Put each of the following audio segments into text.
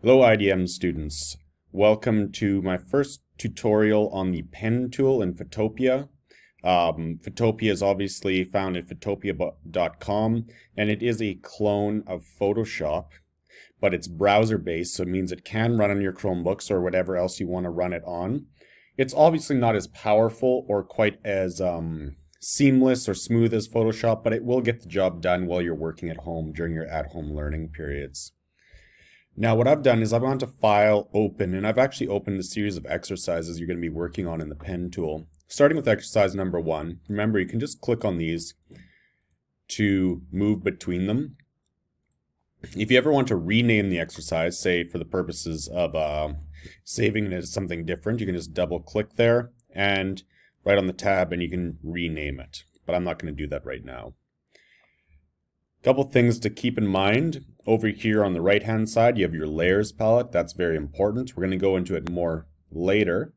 Hello IDM students. Welcome to my first tutorial on the pen tool in Photopea. Um, Photopea is obviously found at photopea.com and it is a clone of Photoshop, but it's browser based so it means it can run on your Chromebooks or whatever else you want to run it on. It's obviously not as powerful or quite as um, seamless or smooth as Photoshop, but it will get the job done while you're working at home during your at-home learning periods. Now what I've done is I've gone to File, Open, and I've actually opened a series of exercises you're going to be working on in the pen tool. Starting with exercise number one, remember you can just click on these to move between them. If you ever want to rename the exercise, say for the purposes of uh, saving it as something different, you can just double click there and right on the tab and you can rename it. But I'm not going to do that right now. Couple things to keep in mind. Over here on the right hand side, you have your layers palette. That's very important. We're going to go into it more later.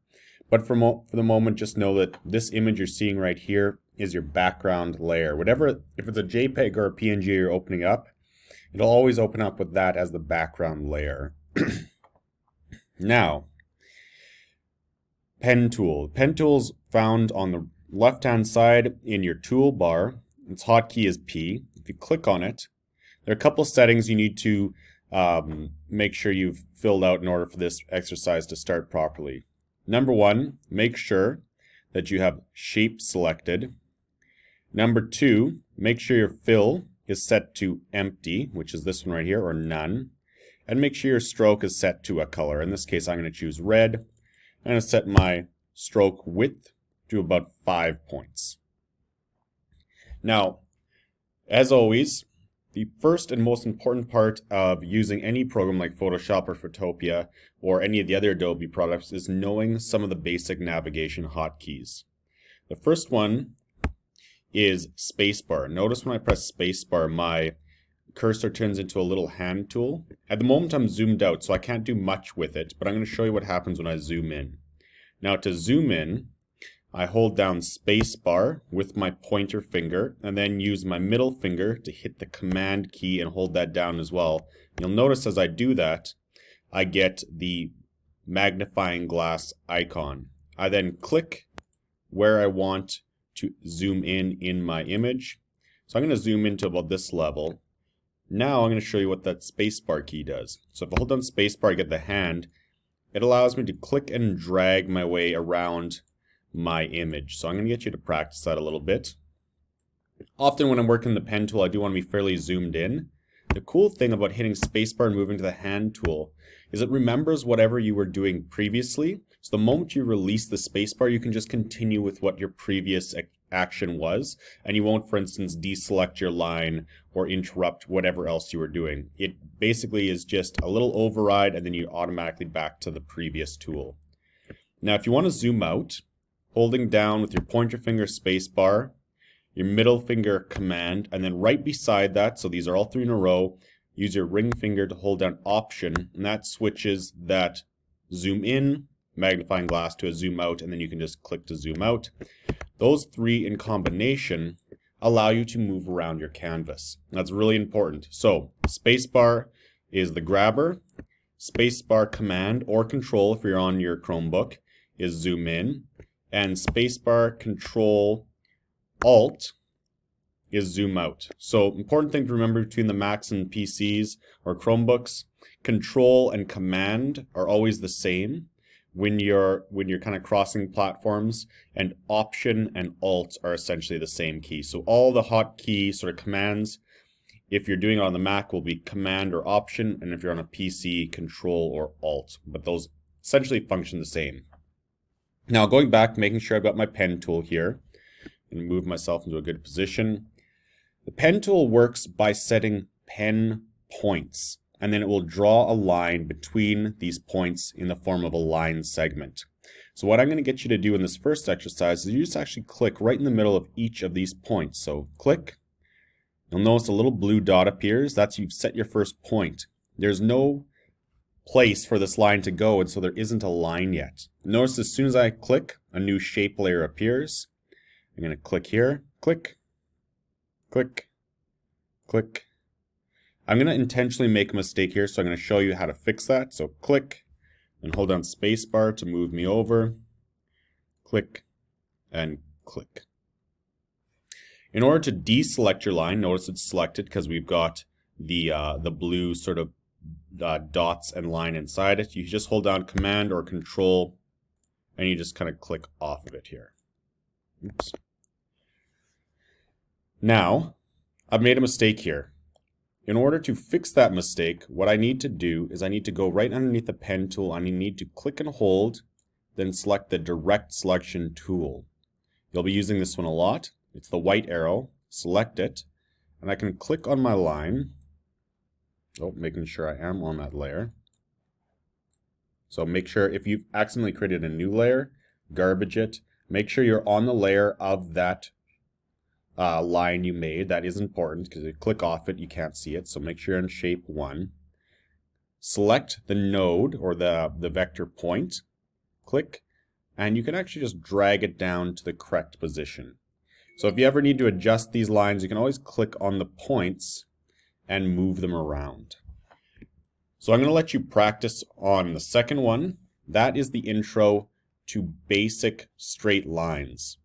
But for, for the moment, just know that this image you're seeing right here is your background layer. Whatever, if it's a JPEG or a PNG you're opening up, it'll always open up with that as the background layer. now, pen tool. Pen tool's found on the left hand side in your toolbar. Its hotkey is P if you click on it, there are a couple settings you need to um, make sure you've filled out in order for this exercise to start properly. Number one, make sure that you have shape selected. Number two, make sure your fill is set to empty, which is this one right here, or none. And make sure your stroke is set to a color. In this case, I'm going to choose red. I'm going to set my stroke width to about five points. Now, as always, the first and most important part of using any program like Photoshop or Photopea or any of the other Adobe products is knowing some of the basic navigation hotkeys. The first one is spacebar. Notice when I press spacebar, my cursor turns into a little hand tool. At the moment I'm zoomed out, so I can't do much with it, but I'm going to show you what happens when I zoom in. Now to zoom in, I hold down spacebar with my pointer finger and then use my middle finger to hit the command key and hold that down as well. You'll notice as I do that, I get the magnifying glass icon. I then click where I want to zoom in in my image. So I'm going to zoom into about this level. Now I'm going to show you what that spacebar key does. So if I hold down spacebar, I get the hand. It allows me to click and drag my way around my image. So I'm going to get you to practice that a little bit. Often when I'm working the pen tool, I do want to be fairly zoomed in. The cool thing about hitting spacebar and moving to the hand tool is it remembers whatever you were doing previously. So the moment you release the spacebar, you can just continue with what your previous action was, and you won't, for instance, deselect your line or interrupt whatever else you were doing. It basically is just a little override, and then you automatically back to the previous tool. Now, if you want to zoom out, holding down with your pointer finger spacebar, your middle finger command, and then right beside that, so these are all three in a row, use your ring finger to hold down option, and that switches that zoom in magnifying glass to a zoom out, and then you can just click to zoom out. Those three in combination allow you to move around your canvas. That's really important. So spacebar is the grabber, spacebar command or control if you're on your Chromebook is zoom in, and spacebar control alt is zoom out. So important thing to remember between the Macs and PCs or Chromebooks, control and command are always the same when you're when you're kind of crossing platforms and option and alt are essentially the same key. So all the hotkey sort of commands if you're doing it on the Mac will be command or option and if you're on a PC control or alt, but those essentially function the same. Now going back, making sure I've got my pen tool here and move myself into a good position. The pen tool works by setting pen points and then it will draw a line between these points in the form of a line segment. So what I'm going to get you to do in this first exercise is you just actually click right in the middle of each of these points. So click, you'll notice a little blue dot appears, that's you've set your first point. There's no place for this line to go, and so there isn't a line yet. Notice as soon as I click, a new shape layer appears. I'm going to click here, click, click, click. I'm going to intentionally make a mistake here, so I'm going to show you how to fix that. So click and hold down spacebar to move me over. Click and click. In order to deselect your line, notice it's selected because we've got the uh, the blue sort of uh, dots and line inside it. You just hold down Command or Control, and you just kind of click off of it here. Oops. Now, I've made a mistake here. In order to fix that mistake, what I need to do is I need to go right underneath the pen tool and I need to click and hold, then select the direct selection tool. You'll be using this one a lot. It's the white arrow. Select it, and I can click on my line. Oh, making sure I am on that layer. So make sure if you've accidentally created a new layer, garbage it. Make sure you're on the layer of that uh, line you made. That is important because if you click off it, you can't see it. So make sure you're in shape 1. Select the node or the, the vector point. Click. And you can actually just drag it down to the correct position. So if you ever need to adjust these lines, you can always click on the points and move them around. So I'm going to let you practice on the second one. That is the intro to basic straight lines.